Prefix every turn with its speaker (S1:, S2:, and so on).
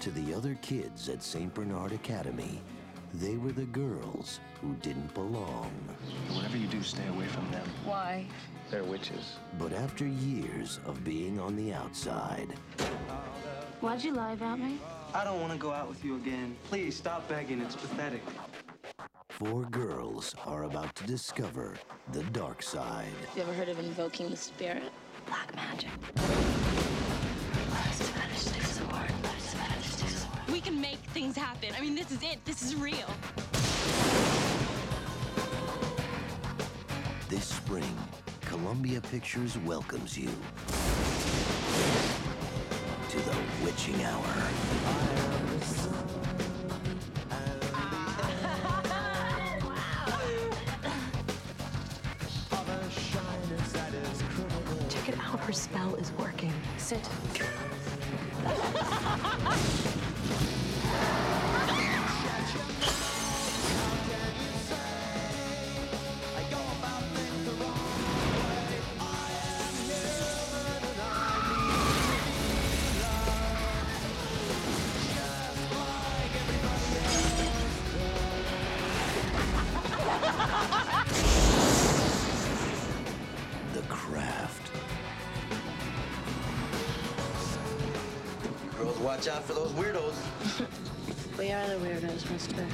S1: To the other kids at St. Bernard Academy, they were the girls who didn't belong.
S2: Whatever you do, stay away from them.
S3: Why?
S2: They're witches.
S1: But after years of being on the outside,
S3: Why'd you lie about me?
S4: I don't want to go out with you again. Please stop begging. It's pathetic.
S1: four girls are about to discover the dark side.
S3: You ever heard of invoking the spirit? Black magic.
S5: Make things happen. I mean, this is it. This is real.
S1: This spring, Columbia Pictures welcomes you to the witching hour.
S6: Check it out. Her spell is working. Sit.
S7: Watch out for those weirdos.
S3: We are the weirdos, mister.